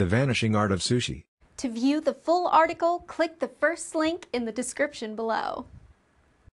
The Vanishing Art of Sushi. To view the full article, click the first link in the description below.